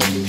Revolution.